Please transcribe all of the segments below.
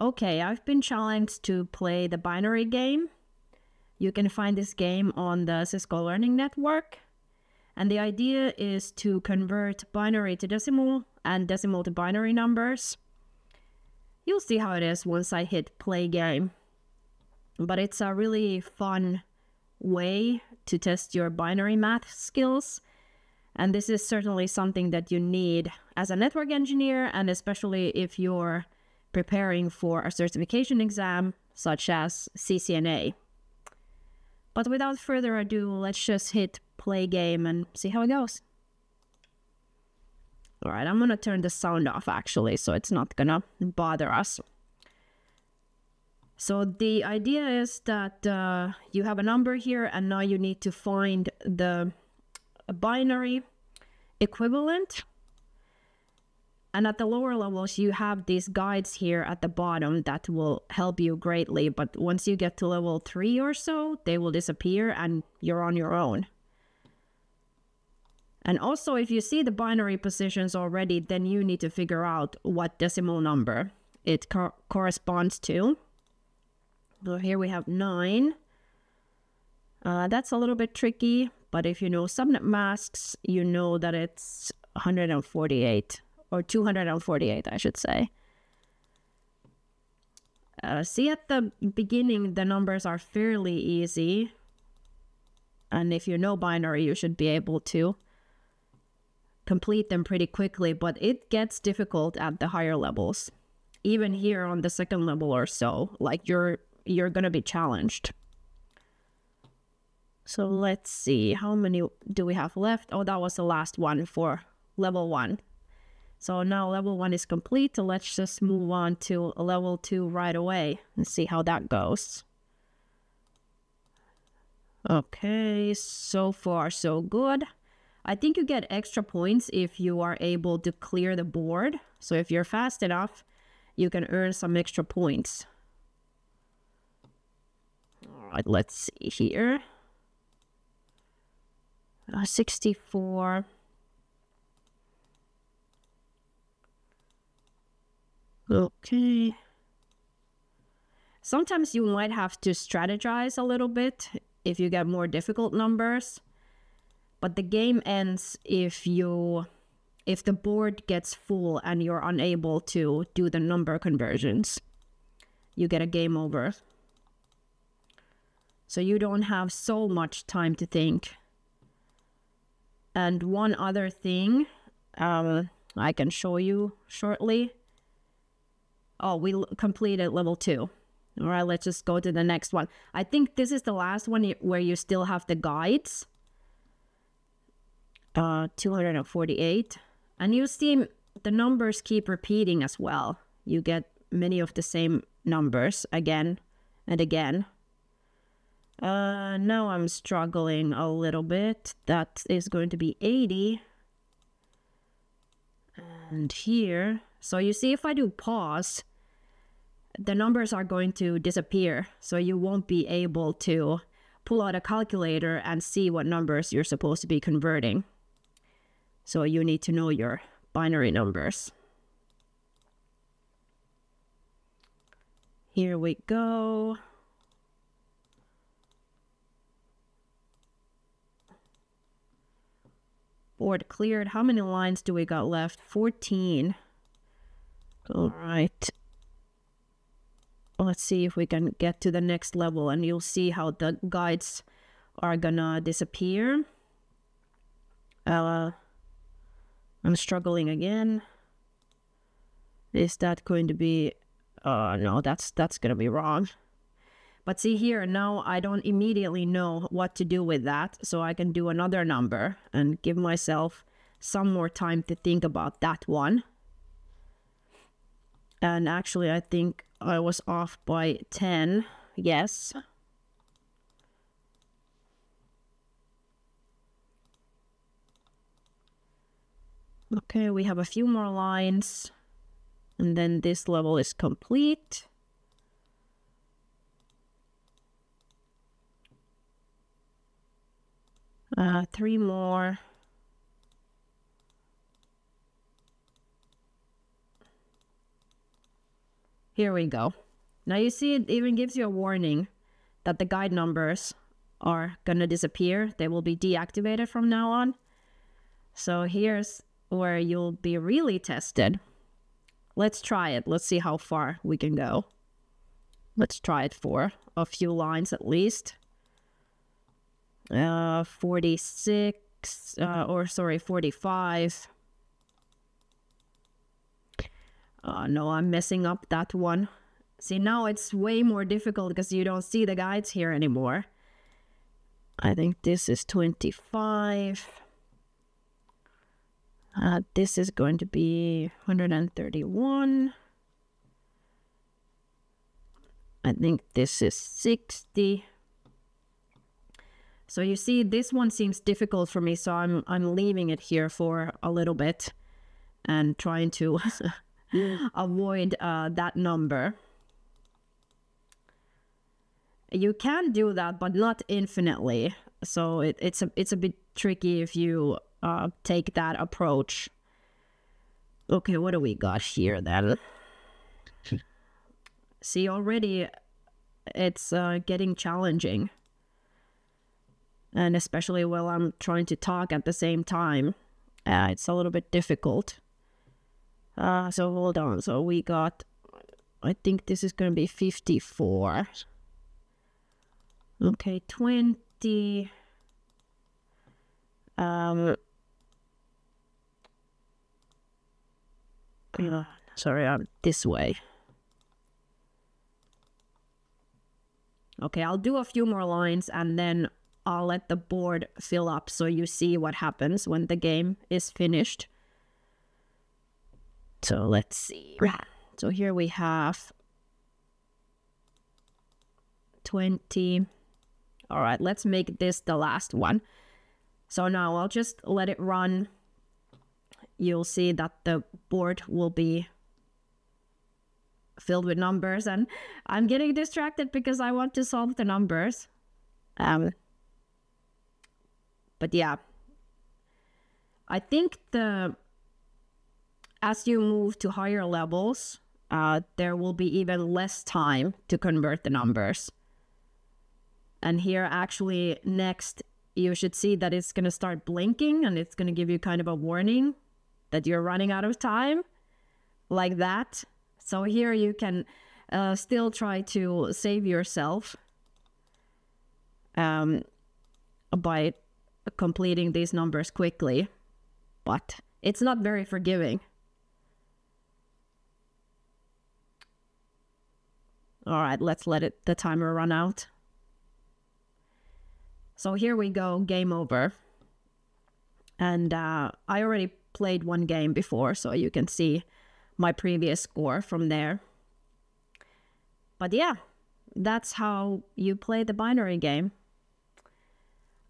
Okay, I've been challenged to play the binary game. You can find this game on the Cisco Learning Network. And the idea is to convert binary to decimal and decimal to binary numbers. You'll see how it is once I hit play game. But it's a really fun way to test your binary math skills. And this is certainly something that you need as a network engineer, and especially if you're preparing for a certification exam such as CCNA. But without further ado, let's just hit play game and see how it goes. All right, I'm gonna turn the sound off actually, so it's not gonna bother us. So the idea is that uh, you have a number here and now you need to find the binary equivalent and at the lower levels, you have these guides here at the bottom that will help you greatly. But once you get to level 3 or so, they will disappear and you're on your own. And also, if you see the binary positions already, then you need to figure out what decimal number it co corresponds to. So here we have 9. Uh, that's a little bit tricky, but if you know subnet masks, you know that it's 148 or 248, I should say. Uh, see at the beginning, the numbers are fairly easy. And if you know binary, you should be able to complete them pretty quickly, but it gets difficult at the higher levels. Even here on the second level or so, like you're you're gonna be challenged. So let's see, how many do we have left? Oh, that was the last one for level one. So now level one is complete. So let's just move on to level two right away and see how that goes. Okay, so far so good. I think you get extra points if you are able to clear the board. So if you're fast enough, you can earn some extra points. All right, let's see here. Uh, 64. Okay. Sometimes you might have to strategize a little bit if you get more difficult numbers. But the game ends if you if the board gets full and you're unable to do the number conversions. You get a game over. So you don't have so much time to think. And one other thing um, I can show you shortly Oh, we completed level two. All right, let's just go to the next one. I think this is the last one where you still have the guides. Uh, 248. And you see the numbers keep repeating as well. You get many of the same numbers again and again. Uh, now I'm struggling a little bit. That is going to be 80. And here, so you see if I do pause, the numbers are going to disappear. So you won't be able to pull out a calculator and see what numbers you're supposed to be converting. So you need to know your binary numbers. Here we go. Board cleared. How many lines do we got left? 14. All right let's see if we can get to the next level and you'll see how the guides are gonna disappear. Uh, I'm struggling again. Is that going to be... Uh, no, that's, that's gonna be wrong. But see here, now I don't immediately know what to do with that, so I can do another number and give myself some more time to think about that one. And actually, I think I was off by 10. Yes. Okay, we have a few more lines. And then this level is complete. Uh, three more. Here we go. Now you see it even gives you a warning that the guide numbers are gonna disappear. They will be deactivated from now on. So here's where you'll be really tested. Let's try it. Let's see how far we can go. Let's try it for a few lines at least. Uh, 46, uh, or sorry, 45. Uh, no, I'm messing up that one. See, now it's way more difficult because you don't see the guides here anymore. I think this is 25. Uh, this is going to be 131. I think this is 60. So you see, this one seems difficult for me, so I'm I'm leaving it here for a little bit and trying to avoid uh, that number. You can do that, but not infinitely. So it, it's a it's a bit tricky if you uh, take that approach. Okay, what do we got here then? See, already it's uh, getting challenging. And especially while I'm trying to talk at the same time, uh, it's a little bit difficult. Uh, so hold on. So we got, I think this is going to be 54. Okay, 20. Um, uh, sorry, I'm this way. Okay, I'll do a few more lines and then I'll let the board fill up so you see what happens when the game is finished. So let's see. So here we have 20. All right, let's make this the last one. So now I'll just let it run. You'll see that the board will be filled with numbers and I'm getting distracted because I want to solve the numbers. Um, but yeah, I think the as you move to higher levels, uh, there will be even less time to convert the numbers. And here, actually, next, you should see that it's going to start blinking and it's going to give you kind of a warning that you're running out of time, like that. So here you can uh, still try to save yourself um, by completing these numbers quickly, but it's not very forgiving. All right, let's let it the timer run out. So here we go, game over. And uh, I already played one game before, so you can see my previous score from there. But yeah, that's how you play the binary game.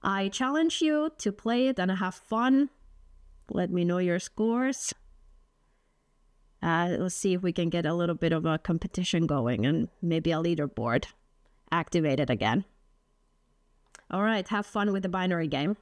I challenge you to play it and have fun. Let me know your scores. Uh, let's see if we can get a little bit of a competition going and maybe a leaderboard activated again. All right, have fun with the binary game.